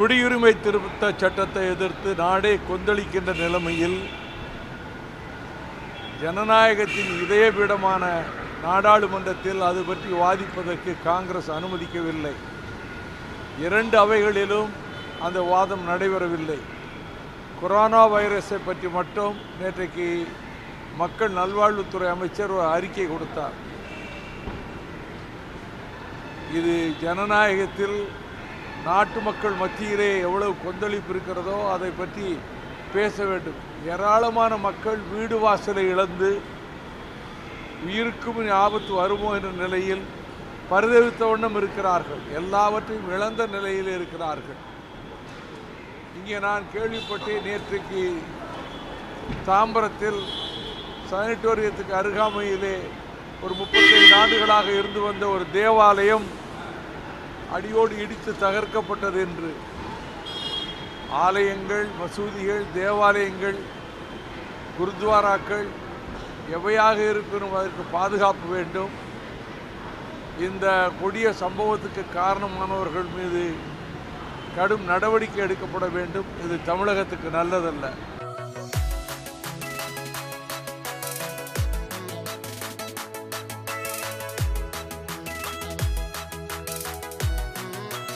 குடியுரிமை திருத்த சட்டத்தை எதிர்த்து நாடே கொந்தளிக்கின்ற நிலைமையில் ஜனநாயகத்தின் இதயபீடமான நாடாளுமன்றத்தில் அது பற்றி வாதிப்பதற்கு காங்கிரஸ் அனுமதிக்கவில்லை. இரண்டு அவைகளிலும் அந்த வாதம் நடைபெறவில்லை. கொரோனா வைரஸை பற்றி மட்டும் நேற்றைக்கு மக்கள் நல்வாழ்வுத்துறை அமைச்சர் ஒரு அறிக்கை கொடுத்தார். இது ஜனநாயகத்தில் நாட்டு மக்கள் மத்தியிலே எவ்வளவு கொந்தளிப்பு இருக்கிறதோ அதை பற்றி பேச வேண்டும். ஏராளமான மக்கள் வீடு வாசலை இழந்து உயிருக்கும் ஆபத்து வருமோ என்ற நிலையில் பரிதவித்த வண்ணம் இருக்கிறார்கள். எல்லாவற்றையும் இழந்த நிலையில் இருக்கிறார்கள். இங்கே நான் கேள்விப்பட்டேன் நேற்றைக்கு தாம்பரத்தில் சானிட்டோரியத்துக்கு அருகாமையிலே ஒரு முப்பத்தைந்து ஆண்டுகளாக இருந்து வந்த ஒரு தேவாலயம் அடியோடு இடித்து தகர்க்கப்பட்டது என்று. ஆலயங்கள் மசூதிகள் தேவாலயங்கள் குருத்வாராக்கள் எவையாக இருப்பினும் அதற்கு பாதுகாப்பு வேண்டும். இந்த கொடிய சம்பவத்துக்கு காரணமானவர்கள் மீது கடும் நடவடிக்கை எடுக்கப்பட வேண்டும். இது தமிழகத்துக்கு நல்லதல்ல.